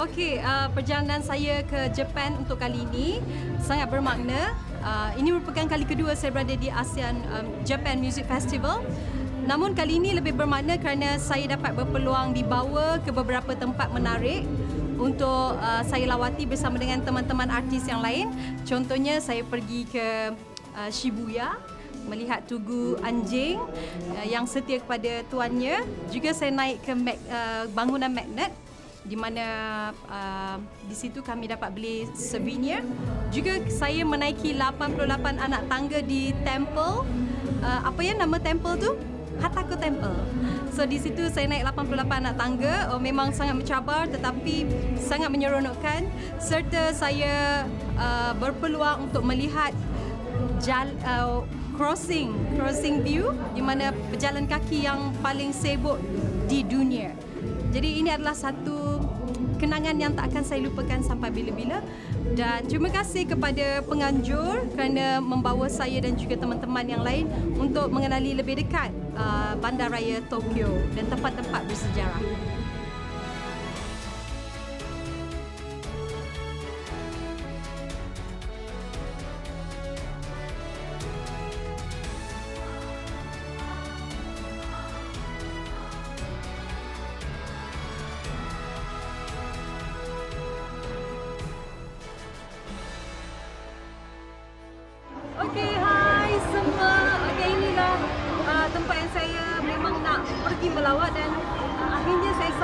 Okey, uh, perjalanan saya ke Japan untuk kali ini sangat bermakna. Uh, ini merupakan kali kedua saya berada di ASEAN um, Japan Music Festival. Namun kali ini lebih bermakna kerana saya dapat berpeluang dibawa ke beberapa tempat menarik untuk uh, saya lawati bersama dengan teman-teman artis yang lain. Contohnya saya pergi ke uh, Shibuya melihat tugu anjing uh, yang setia kepada tuannya. Juga saya naik ke mag, uh, bangunan magnet di mana uh, di situ kami dapat beli souvenir. Juga saya menaiki 88 anak tangga di temple. Uh, apa ya nama temple tu? Hatako Temple. So di situ saya naik 88 anak tangga. Oh, memang sangat mencabar tetapi sangat menyeronokkan serta saya uh, berpeluang untuk melihat jal, uh, crossing crossing view di mana pejalan kaki yang paling sibuk di dunia. Jadi ini adalah satu kenangan yang tak akan saya lupakan sampai bila-bila. Dan terima kasih kepada penganjur kerana membawa saya dan juga teman-teman yang lain untuk mengenali lebih dekat uh, bandaraya Tokyo dan tempat-tempat bersejarah.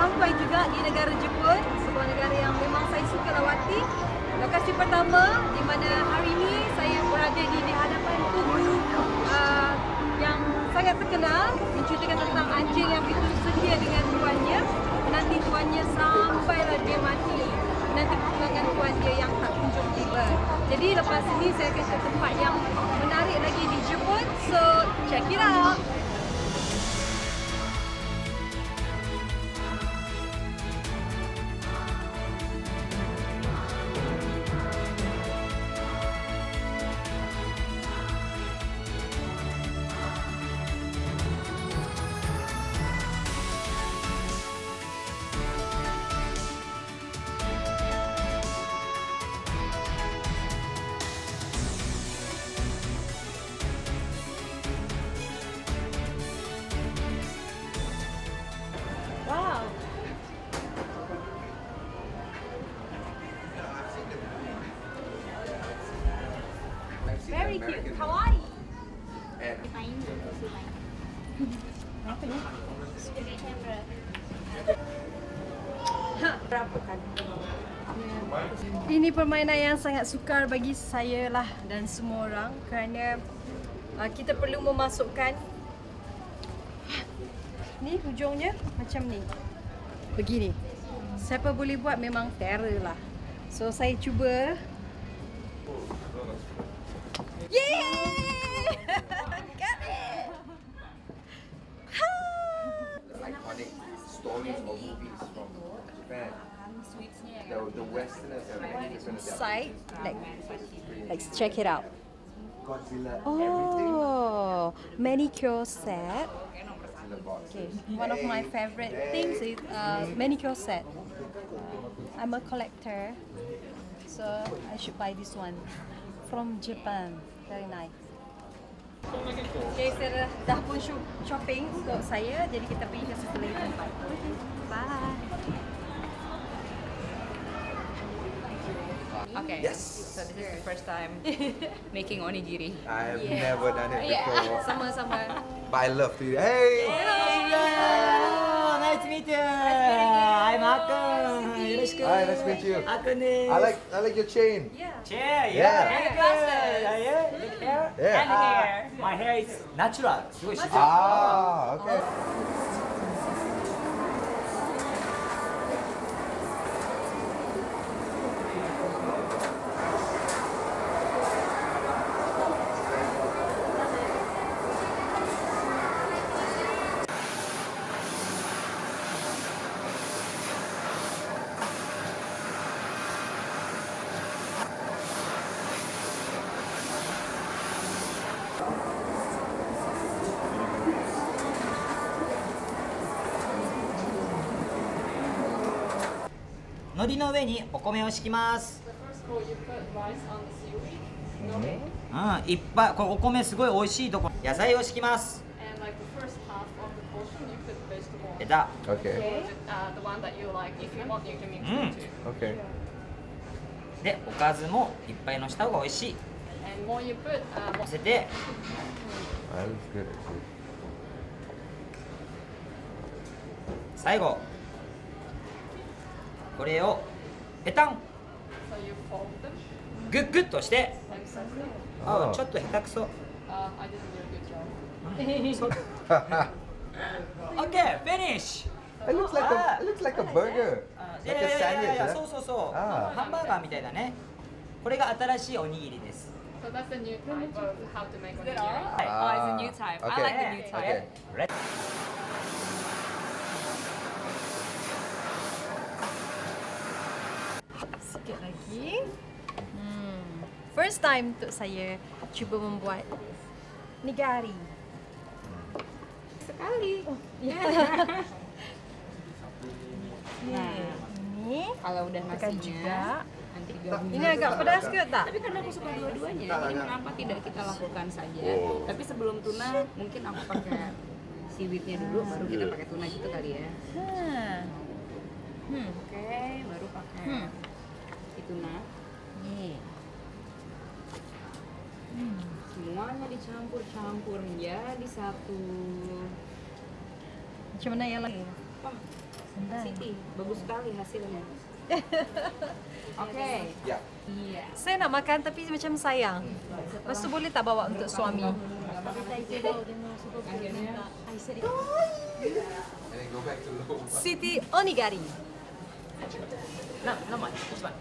Sampai juga di negara Jepun, sebuah negara yang memang saya suka lawati. Lokasi pertama di mana hari ini saya berada di, di hadapan tugu uh, yang sangat terkenal menceritakan tentang anjing yang begitu setia dengan tuannya menanti tuannya sampailah dia mati nanti kepulangan dia yang tak kunjung tiba. Jadi lepas ini saya akan ke tempat yang menarik lagi di Jepun. So, check it out. Ini permainan yang sangat sukar bagi saya lah dan semua orang kerana uh, kita perlu memasukkan ni hujungnya macam ni. Begini. Siapa boleh buat memang terror lah. So saya cuba. Yeay! Stories or movies from Japan. The, the Westerners have many different Side, adaptations. like, let's check it out. Godzilla, everything. Oh, manicure set. Okay, one of my favorite things is uh, manicure set. I'm a collector, so I should buy this one from Japan. Very nice. Okay, saya dah, dah pun shop- shopping untuk saya, jadi kita pergi ke satu lagi tempat. Okay, bye. Okay. Yes. So this is the first time making onigiri. I've Yeah. never done it Yeah. before, Sama-sama. but I love to eat. Hey! Nice to meet you. I'm Akun. Yoroshiku. Hi, nice to meet you. Akun desu. I like I like your chain. Yeah. Chair, Yeah. yeah. Very good. Yeah, yeah. Look hair. Yeah. And hair. My hair is natural. Ah, okay. 海の上にお米を敷きます。うん、いっぱい、これお米すごい美味しいとこ、野菜を敷きます。で、おかずもいっぱいのした方が美味しい。乗せて。最後。これをペタン.グッグッとして.あ Oh. ちょっと下手くそ。Uh, I didn't do a good job. OK、フィニッシュ it looks like a it looks like a burger. Like い a sandwich. そう?そうそう。ハンバーガーみたいだね。これが新しいおにぎりです。So that's the new type of how to make onigiri. Oh, it's a new type. I okay. like the new type. Okay. Lagi. Hmm. First time untuk saya cuba membuat nigari. Sekali. Nah, ini Kalau udah nasinya, juga. nanti gabung. Ini agak pedas ke tak? Tapi karena aku suka dua-duanya, jadi kenapa tidak kita lakukan saja? Tapi sebelum tuna, mungkin aku pakai seaweednya dulu, baru kita pakai tuna gitu kali ya. Hmm. Hmm. Oke, baru pakai Hmm. Si tuna. Ni. Semuanya dicampur-campur menjadi satu. Macam mana yang lain? Wah, Senang. Siti, bagus sekali hasilnya. Oke. Yeah. Iya. Saya nak makan tapi macam sayang. Lepas tu boleh tak bawa untuk suami? Siti Onigari. Nah, nama, cepat.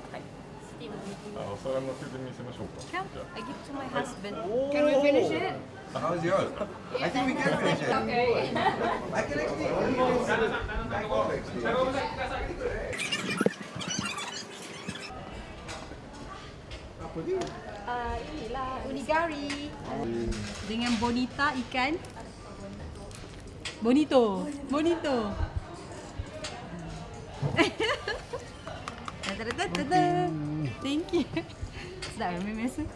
How's yours? I think we can finish it. Okay. I can actually. I can actually. Uh, unigari dengan bonita ikan bonito, bonito. Da, da, da, da, da. Thank you. Zdaj, mi mislim.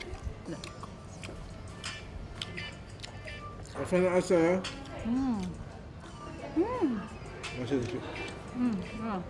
A fajna asa. Mm. Mm. 맛이 드시. 음, 와,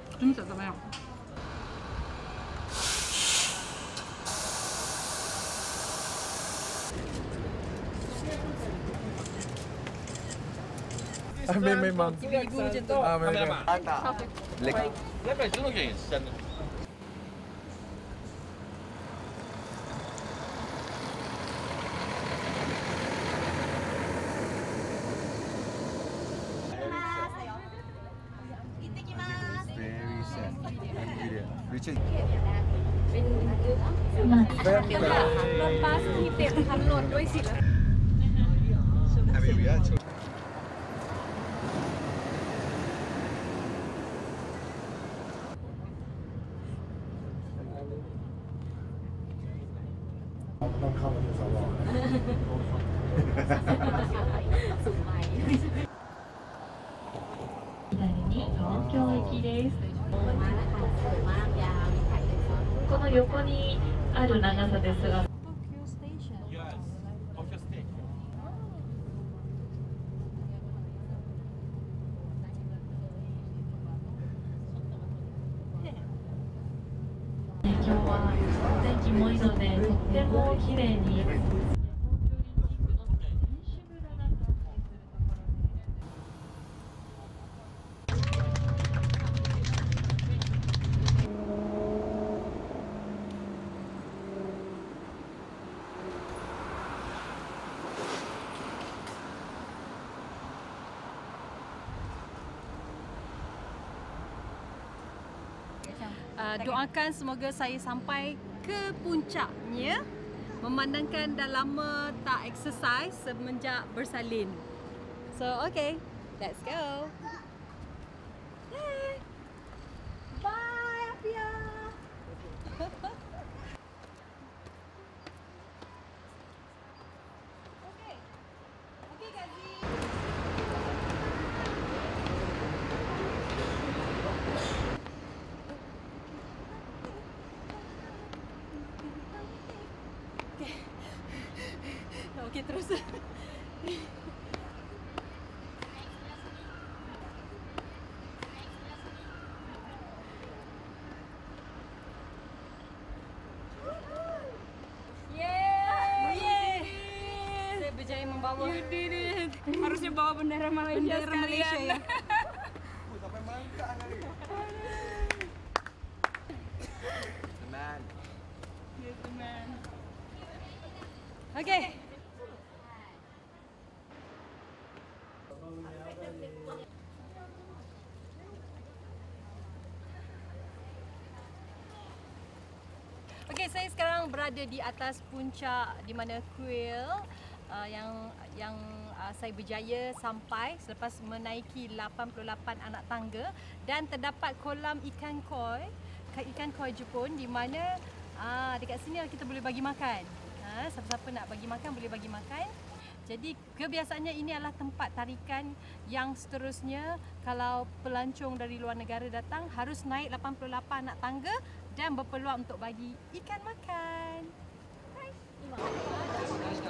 Tokyo この横にある長さですが今日は天気もいいのでとっても綺麗に「uh, doakan semoga saya sampai ke puncaknya memandangkan dah lama tak exercise semenjak bersalin. So okay, let's go. Yay. Bye Apia. okay. Okay Gazi. Terus. Yeay! Saya berjaya membawa You did it. Harusnya bawa bendera Malaysia bendera Malaysia sekalian. ya. Sampai melangkah kali. The man. Yes, the man. Okey. Saya sekarang berada di atas puncak di mana kuil uh, yang yang uh, saya berjaya sampai selepas menaiki 88 anak tangga dan terdapat kolam ikan koi, ikan koi Jepun di mana uh, dekat sini kita boleh bagi makan. Ha, siapa-siapa nak bagi makan boleh bagi makan. Jadi kebiasaannya ini adalah tempat tarikan yang seterusnya kalau pelancong dari luar negara datang harus naik 88 anak tangga dan berpeluang untuk bagi ikan makan. Itu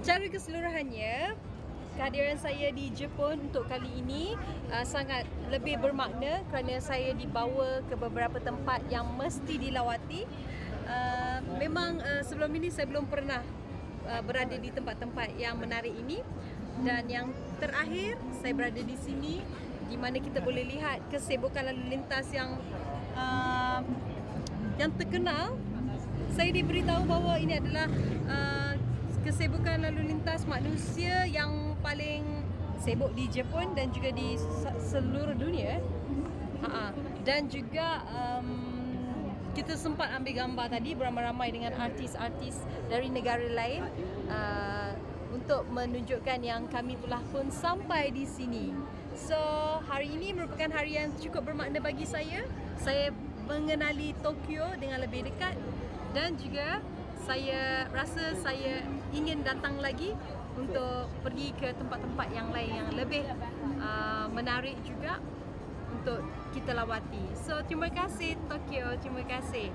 Secara keseluruhannya, kehadiran saya di Jepun untuk kali ini uh, sangat lebih bermakna kerana saya dibawa ke beberapa tempat yang mesti dilawati. Uh, memang uh, sebelum ini saya belum pernah uh, berada di tempat-tempat yang menarik ini dan yang terakhir saya berada di sini di mana kita boleh lihat kesibukan lalu lintas yang uh, yang terkenal saya diberitahu bahawa ini adalah uh, kesibukan lalu lintas manusia yang paling sibuk di Jepun dan juga di se- seluruh dunia. Ha dan juga um, kita sempat ambil gambar tadi beramai-ramai dengan artis-artis dari negara lain uh, untuk menunjukkan yang kami telah pun sampai di sini. So, hari ini merupakan hari yang cukup bermakna bagi saya. Saya mengenali Tokyo dengan lebih dekat dan juga saya rasa saya ingin datang lagi untuk pergi ke tempat-tempat yang lain yang lebih uh, menarik juga untuk kita lawati. So terima kasih Tokyo, terima kasih.